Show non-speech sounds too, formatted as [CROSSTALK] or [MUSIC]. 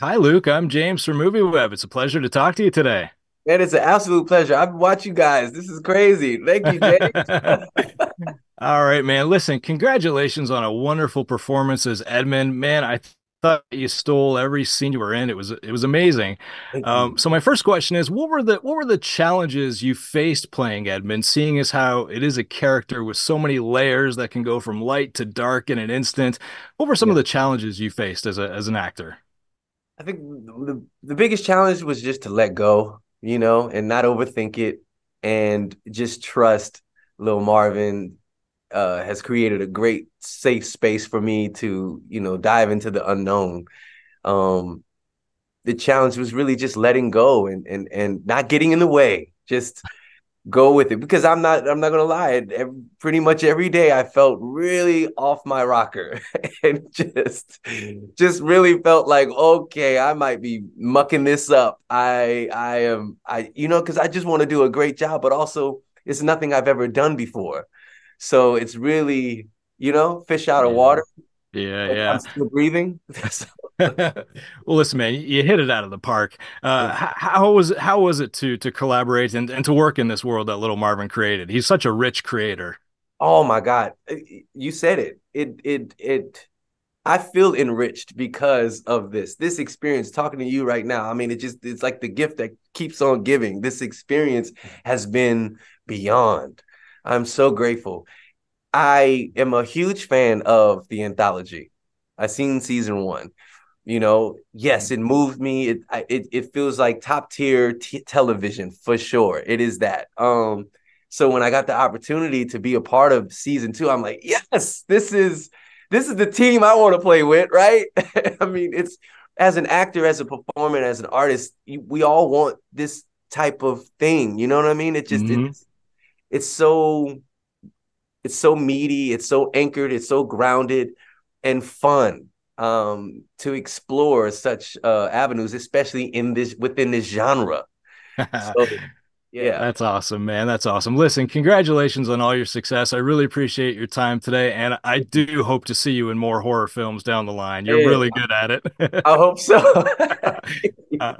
Hi, Luke. I'm James from MovieWeb. It's a pleasure to talk to you today. Man, it's an absolute pleasure. I've watched you guys. This is crazy. Thank you, James. [LAUGHS] All right, man. Listen, congratulations on a wonderful performance as Edmund. Man, I thought you stole every scene you were in. It was it was amazing. Um, so my first question is, what were the what were the challenges you faced playing Edmund, seeing as how it is a character with so many layers that can go from light to dark in an instant? What were some of the challenges you faced as a as an actor? I think the, the biggest challenge was just to let go, you know, and not overthink it and just trust Lil Marvin uh, has created a great safe space for me to, you know, dive into the unknown. Um, the challenge was really just letting go and and and not getting in the way. Just go with it because I'm not I'm not gonna lie. Ev- pretty much every day I felt really off my rocker [LAUGHS] and just just really felt like okay, I might be mucking this up. I I am I you know because I just want to do a great job, but also it's nothing I've ever done before. So it's really you know fish out of water. Yeah, yeah. I'm still breathing. [LAUGHS] Well, listen, man, you hit it out of the park. Uh, So, h- how was it, how was it to to collaborate and, and to work in this world that Little Marvin created? He's such a rich creator. Oh my God. Uh, You said it. It it it I feel enriched because of this. This experience talking to you right now. I mean, it just it's like the gift that keeps on giving. This experience has been beyond. I'm so grateful. I am a huge fan of the anthology. I seen season 1. You know, yes, it moved me. It I- it it feels like top tier t television for sure. It is that. Um so when I got the opportunity to be a part of season two, I'm like, yes, this is this is the team I want to play with, right? [LAUGHS] I mean, it's as an actor, as a performer, as an artist, you, we all want this type of thing. You know what I mean? It just hmm it's it's so it's so meaty, it's so anchored, it's so grounded and fun um to explore such uh avenues, especially in this within this genre. So [LAUGHS] yeah. That's awesome, man. That's awesome. Listen, congratulations on all your success. I really appreciate your time today, and I do hope to see you in more horror films down the line. You're Hey, really good at it. I hope so. [LAUGHS] [LAUGHS] Uh,